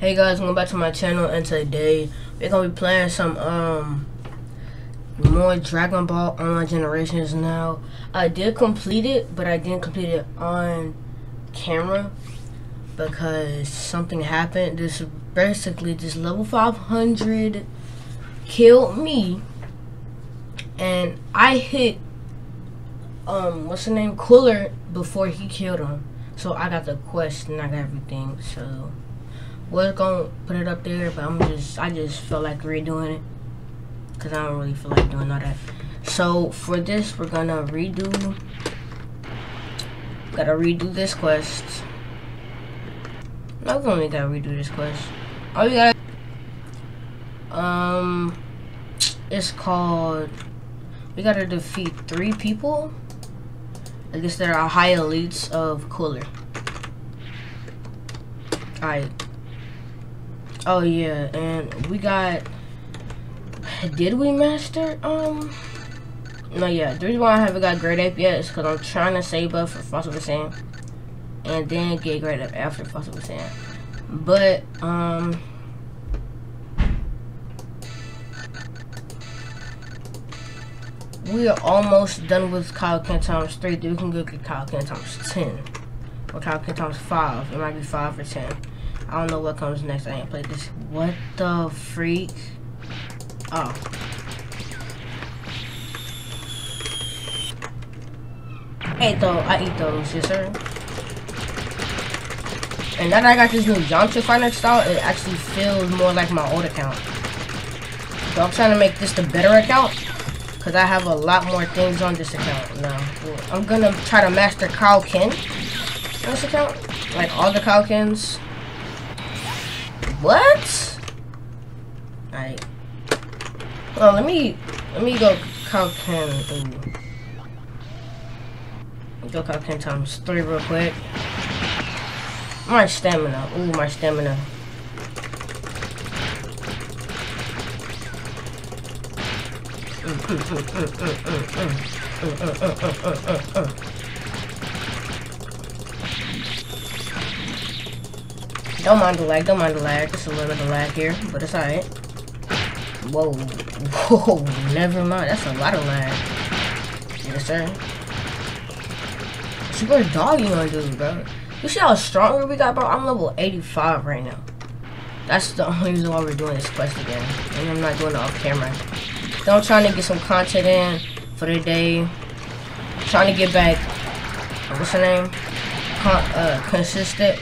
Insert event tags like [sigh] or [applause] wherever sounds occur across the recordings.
Hey guys, welcome back to my channel and today we're gonna be playing some um more Dragon Ball Online Generations now. I did complete it, but I didn't complete it on camera because something happened. This basically this level 500 killed me and I hit um what's the name Cooler before he killed him. So I got the quest and I got everything. So was gonna put it up there, but I'm just I just felt like redoing it because I don't really feel like doing all that. So for this, we're gonna redo. Gotta redo this quest. No, we only gotta redo this quest. Oh, you gotta. Um, it's called. We gotta defeat three people. I guess they're high elites of Cooler. Alright. Oh yeah, and we got. Did we master? Um. No, yeah. The reason why I haven't got Great Ape yet is because I'm trying to save up for Fossil Sand, and then get Great Ape after Fossil Sand. But um. We are almost done with Kaioken times 3. Then we can go get Kaioken times 10. Or Kaioken times 5. It might be 5 or 10. I don't know what comes next. I ain't played this. What the freak? Oh. Ate those. I eat those, yes sir. And now that I got this new Yamcha Fighter style, it actually feels more like my old account. So I'm trying to make this the better account. Because I have a lot more things on this account now. I'm going to try to master Kaioken on this account. Like all the Kaioken's. What? Alright. Well, let me let me go count Kaioken. Go count Kaioken times three real quick. My stamina. Ooh, my stamina. Don't mind the lag, don't mind the lag. Just a little bit of lag here, but it's alright. Whoa. Whoa, [laughs] never mind. That's a lot of lag. Yes, sir. Super dog you gonna do, bro? You see how stronger we got, bro? I'm level 85 right now. That's the [laughs] only reason why we're doing this quest again. And I'm not doing it off camera. So I'm trying to get some content in for the day. I'm trying to get back, what's the name? Con uh, consistent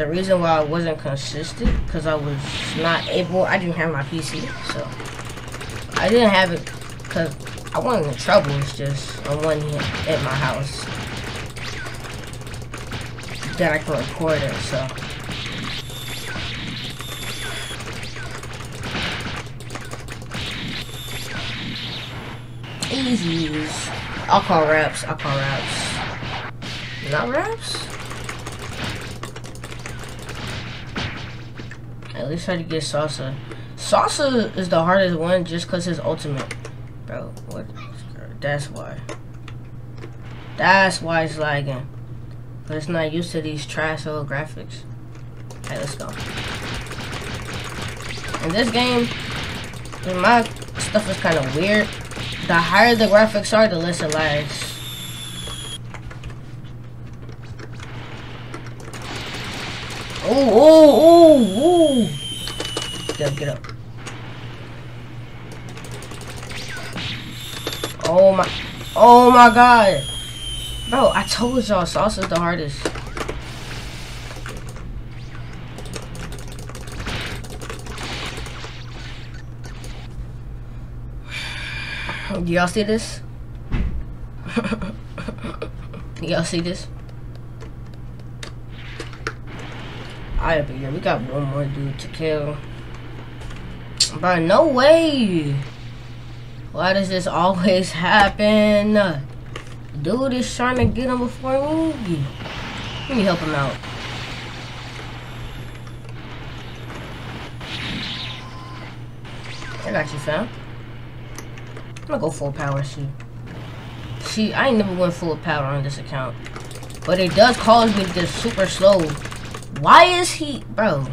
the reason why I wasn't consistent because I was not able I didn't have my PC so. I didn't have it because I wasn't in trouble it's just I wasn't at my house that I can record it so. Easy. I'll call raps I'll call raps. Not raps At least try to get Salza. Salza is the hardest one just because his ultimate. Bro, what? That's why. That's why it's lagging. But it's not used to these trash old graphics. Okay, let's go. In this game, my stuff is kind of weird. The higher the graphics are, the less it lags. Oh, oh, oh, oh. Get up, get up. Oh my, oh my god. Bro, I told y'all Salza's the hardest. Do y'all see this? [laughs] y'all see this? Alright, but yeah, we got one more dude to kill. But no way! Why does this always [laughs] happen? Dude is trying to get him before me. Let me help him out. I got you, fam. I'm gonna go full power, see. See, I ain't never went full power on this account. But it does cause me to super slow Why is he, bro?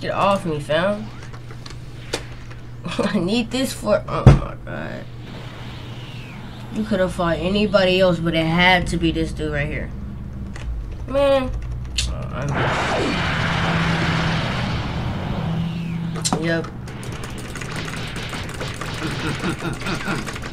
Get off me, fam. [laughs] I need this for, oh my god. You could have fought anybody else, but it had to be this dude right here. Man. Oh, yep. [laughs]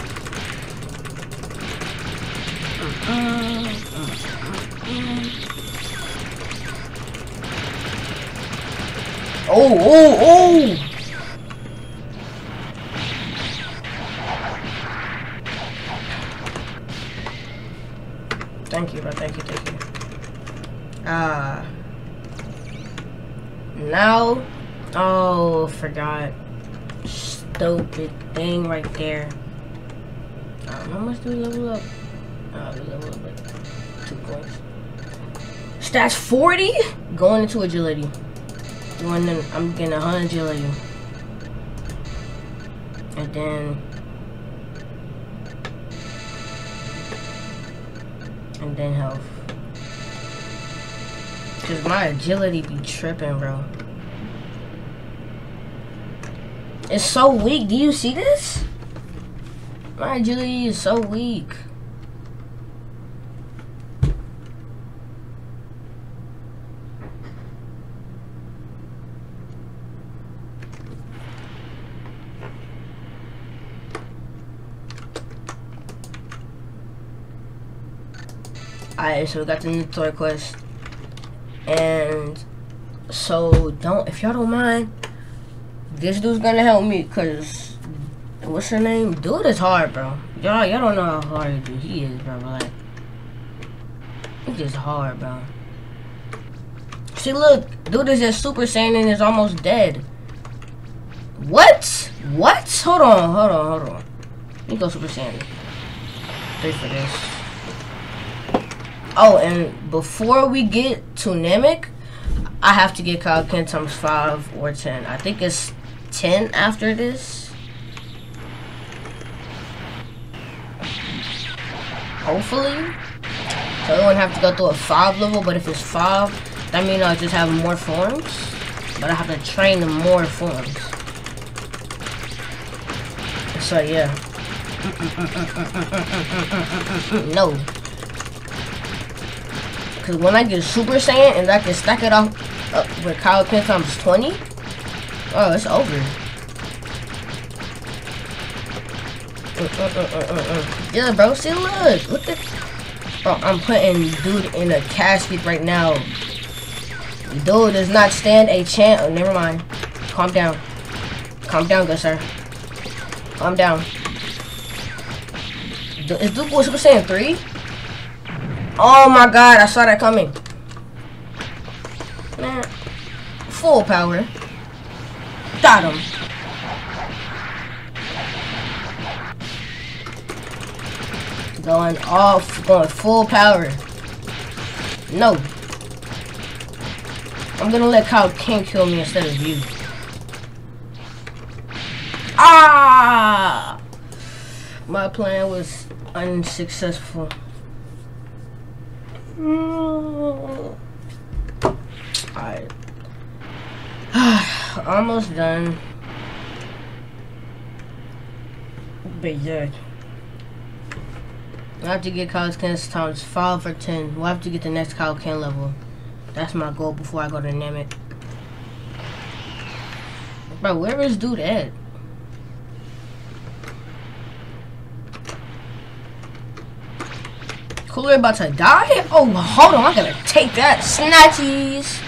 Oh, oh, oh! Thank you, bro. Thank you, thank you. Ah. Uh, now, oh, forgot. Stupid thing right there. Um, how much do we level up? Stats 40? Going into agility. Doing I'm getting 100 agility. And then and then health. Cause my agility be tripping, bro. It's so weak. Do you see this? My agility is so weak. So we got the new toy quest. And so don't if y'all don't mind, this dude's gonna help me cause what's her name? Dude is hard, bro. Y'all y'all don't know how hard he is, bro. Like he's just hard, bro. See look, dude is just super saiyan and is almost dead. What? What? Hold on, hold on, hold on. Let me go super saiyan. Pay for this. Oh, and before we get to Namek, I have to get Kaioken times 5 or 10. I think it's 10 after this. Hopefully. So I don't have to go through a 5 level, but if it's 5, that means I'll just have more forms. But I have to train more forms. So yeah. [laughs] no. Because when I get Super Saiyan and I can stack it off uh, with Kaioken times 20, oh, it's over. Uh, uh, yeah, bro, see, look. Look at... Bro, I'm putting dude in a casket right now. Dude does not stand a chance. Oh, never mind. Calm down. Calm down, good sir. Calm down. Is Duke Super Saiyan 3? Oh my god, I saw that coming. Man, full power. Got him. Going off, going full power. No. I'm gonna let Kyle King kill me instead of you. Ah! My plan was unsuccessful. [sighs] Alright. [sighs] Almost done. But yeah. I have to get Kaioken times 5 or 10. We'll have to get the next Kaioken level. That's my goal before I go to Namek. Bro, where is dude at? Cooler about to die? Oh, hold on. I'm gonna take that. Snatchies.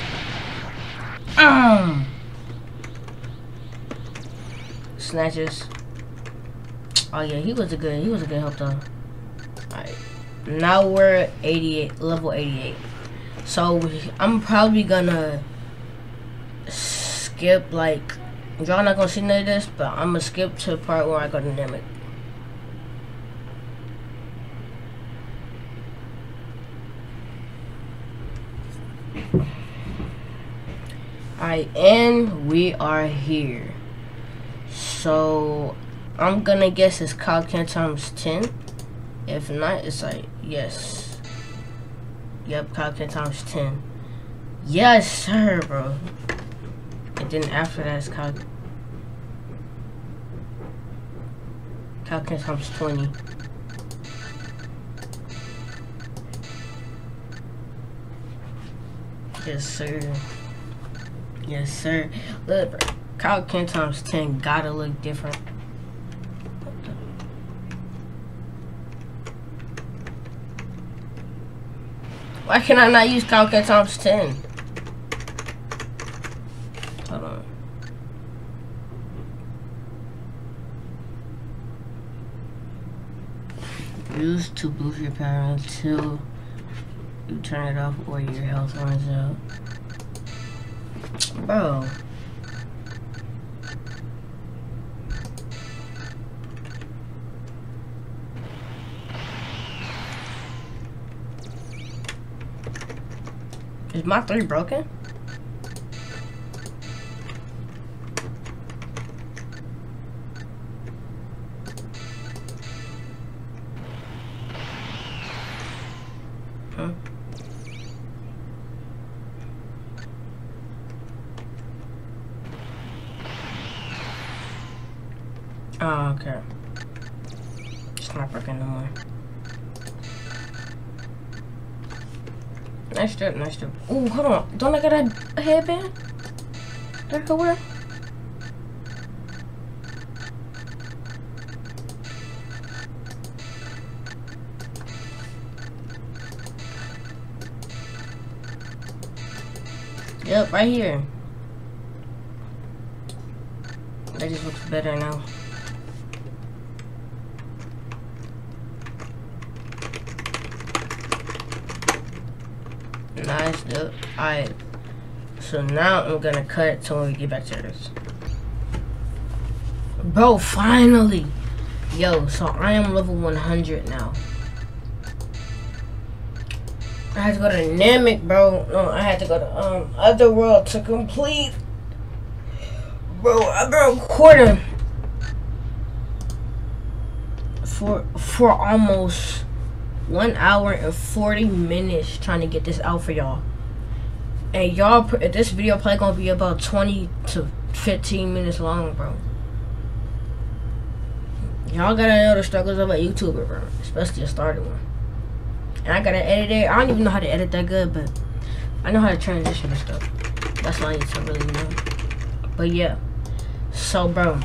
Um. Snatches. Oh yeah, he was a good. He was a good help though. Alright. Now we're 88, level 88. So I'm probably gonna skip like y'all not gonna see none of this, but I'm gonna skip to the part where I go to Alright, and we are here. So, I'm gonna guess it's Kaioken times 10. If not, it's like, yes. Yep, Kaioken times 10. Yes, sir, bro. And then after that is Kaioken. Kaioken times 20. Yes, sir. Yes, sir. Look, bro. Times 10 gotta look different. Why can I not use Kaioken times 10? Hold on. Use to boost your power until you turn it off or your health runs out. Bro. Is my three broken? Oh, okay. It's not broken no more. Nice job, nice job. Ooh, hold on. Don't I got a headband? That could wear? Yep, right here. That just looks better now. Nice, dude. Alright. So now I'm gonna cut it till we get back to this. Bro, finally! Yo, so I am level 100 now. I had to go to Namek, bro. No, I had to go to um Otherworld to complete. Bro, I've been for for almost one hour and 40 minutes trying to get this out for y'all. And y'all, this video probably gonna be about 20 to 15 minutes long, bro. Y'all gotta know the struggles of a YouTuber, bro. Especially a started one. And I gotta edit it. I don't even know how to edit that good, but I know how to transition and stuff. That's all I need to really know. But yeah. So, bro.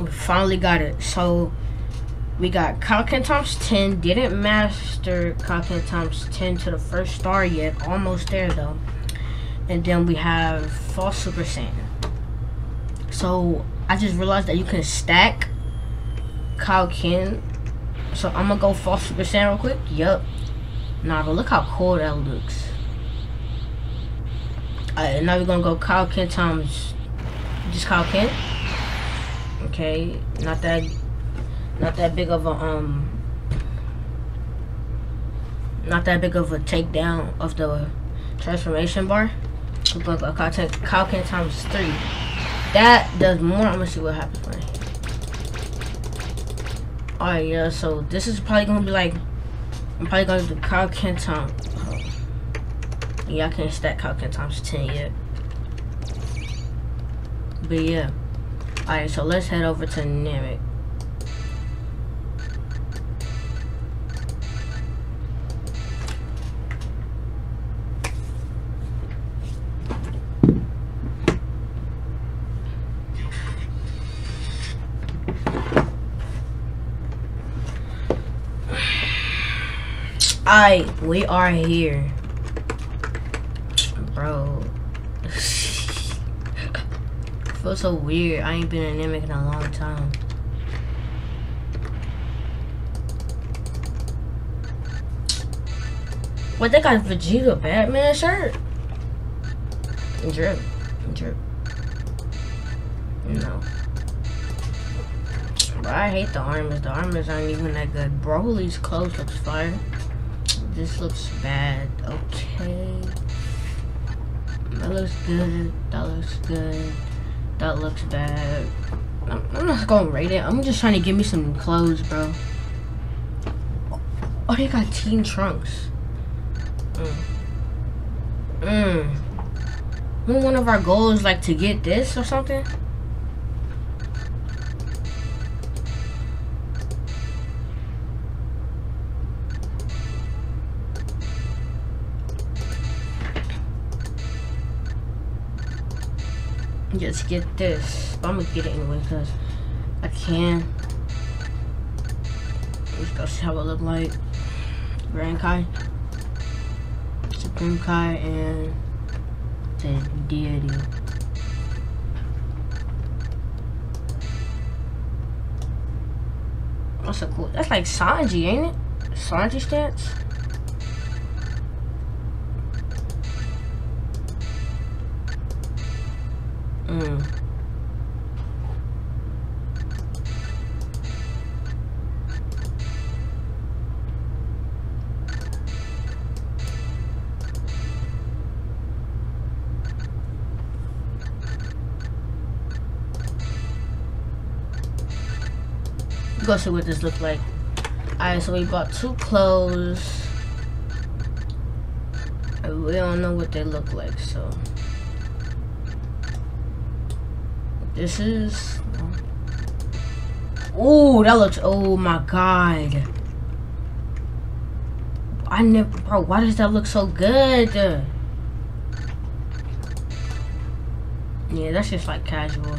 We finally got it. So, we got Kaioken times 10. Didn't master Kaioken times 10 to the first star yet. Almost there, though. And then we have False Super Saiyan. So, I just realized that you can stack Kaioken. So, I'm gonna go False Super Saiyan real quick. Yup. Nah, but look how cool that looks. Alright, now we're gonna go Kaioken times just Kaioken. Okay, not that not that big of a um not that big of a takedown of the transformation bar. But a Kaioken times three. That does more. I'm gonna see what happens when. Alright, yeah, so this is probably gonna be like I'm probably gonna do Kaioken times oh. Yeah, I can't stack Kaioken times 10 yet. But yeah. Alright, so let's head over to Namek. I we are here. Bro. [laughs] feels so weird. I ain't been Namek in a long time. What they got Vegeta Batman shirt? Drip. Drip. No. But I hate the armors. The armors aren't even that good. Broly's clothes looks fire. This looks bad. Okay. That looks good. That looks good. That looks bad. I'm, I'm not gonna rate it. I'm just trying to give me some clothes, bro. Oh, they got teen trunks. Mm. Mm. One of our goals like to get this or something? Just get this. I'm gonna get it anyway because I can. Let's go see how it look like. Grand Kai, Supreme Kai, and the Deity. That's a cool. That's like Sanji, ain't it? Sanji stance. Go see what this looks like. Alright, so we bought two clothes. We don't know what they look like, so. This is... Oh, that looks... Oh, my God. I never... Bro, why does that look so good? Yeah, that's just like casual.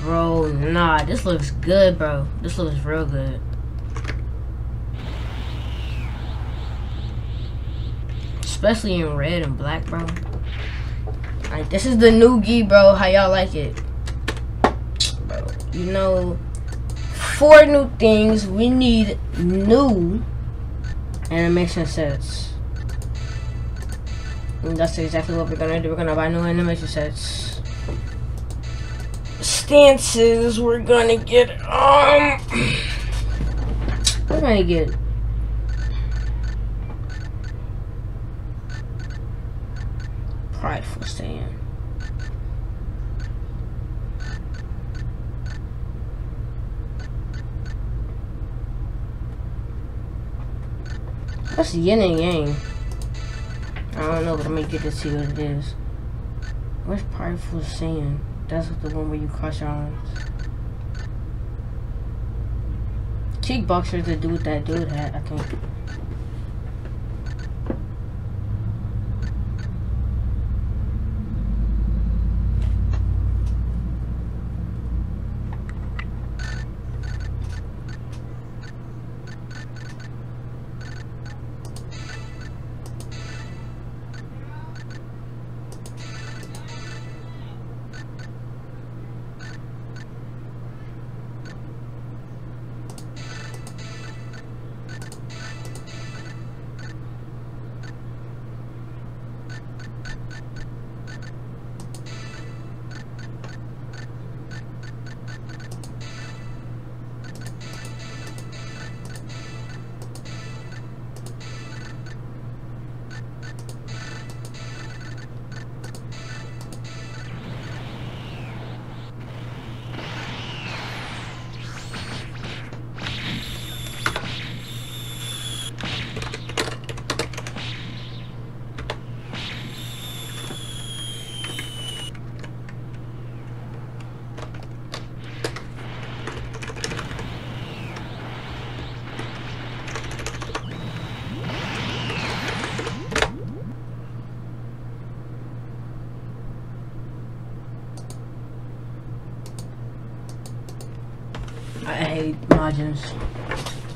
Bro, nah, this looks good, bro. This looks real good. Especially in red and black, bro. Like, this is the new gi, bro. How y'all like it? You know, four new things. We need new animation sets. And that's exactly what we're gonna do. We're gonna buy new animation sets. Stances, we're gonna get, um, [clears throat] we're gonna get prideful stand. What's yin and yang? I don't know, but I'm gonna get to see what it is. What's prideful saying? That's the one where you cross your arms. To do with that dude hat, I think.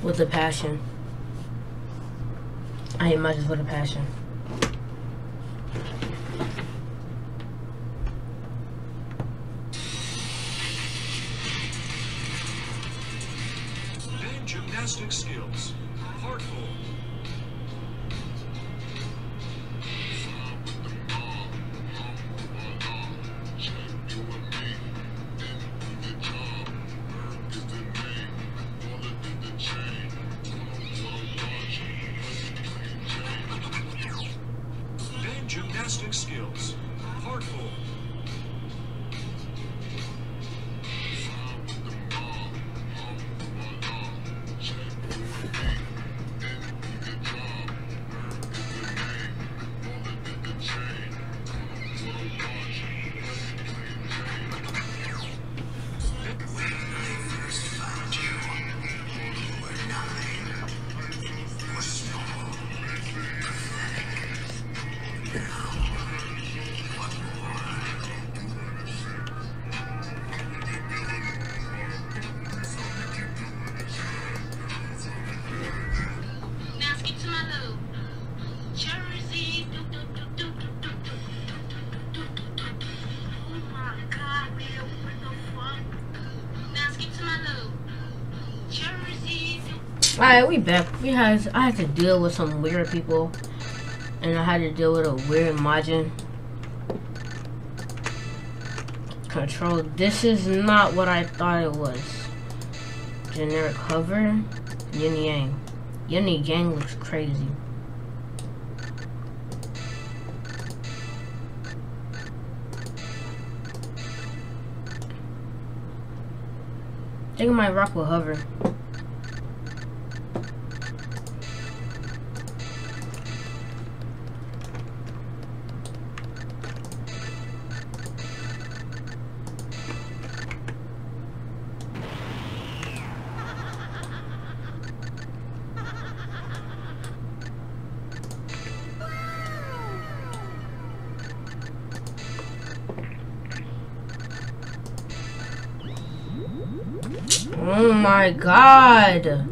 With a passion. I hate Majins with a passion. gymnastic skills. gymnastic Alright, we back. We had I had to deal with some weird people. And I had to deal with a weird Majin. Control. This is not what I thought it was. Generic hover. Yin Yang. Yin Yang looks crazy. I think I might rock with hover. My god.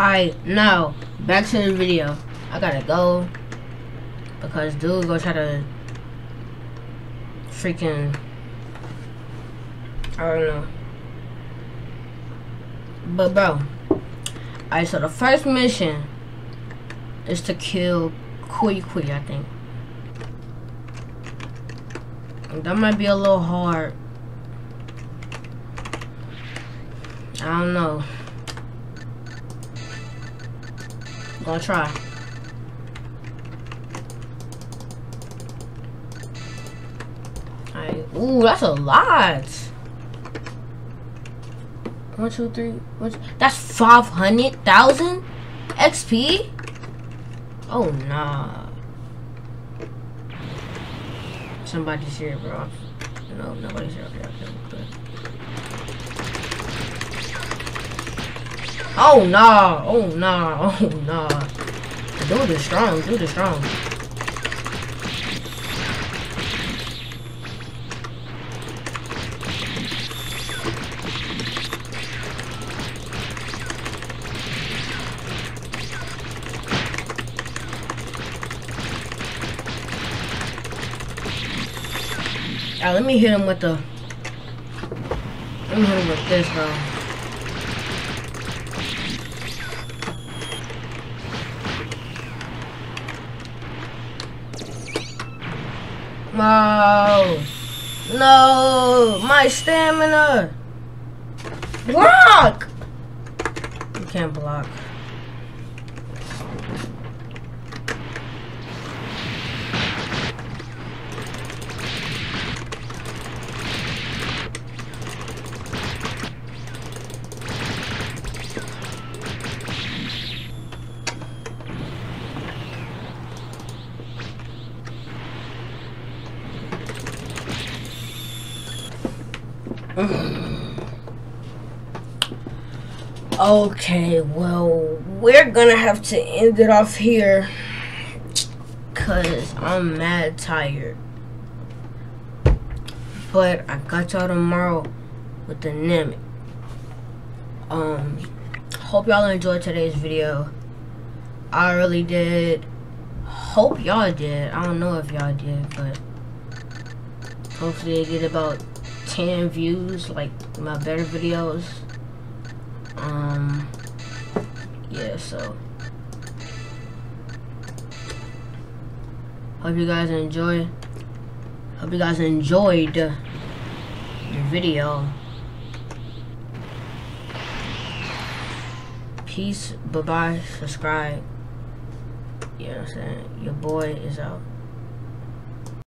Alright, now, back to the video. I gotta go. Because dude gonna try to freaking I don't know. But bro. Alright, so the first mission is to kill Kui Kui, I think. That might be a little hard. I don't know. Gonna try. Alright. Ooh, that's a lot. One, two, three. One, two, that's 500,000 XP? Oh, nah. Somebody's here, bro. No, nobody's here. Okay, okay, good. Oh nah, oh nah, oh nah. Dude is strong, dude is strong. Alright, let me hit him with the. Let me hit him with this, bro. No. No. My stamina. Block. You can't block. Okay, well, we're gonna have to end it off here. Cause I'm mad tired. But I got y'all tomorrow with the Namek. Um, hope y'all enjoyed today's video. I really did. Hope y'all did. I don't know if y'all did, but hopefully I get about 10 views like my better videos. Um, yeah, so. Hope you guys enjoy. Hope you guys enjoyed the video. Peace, bye bye, subscribe. You know what I'm saying? Your boy is out.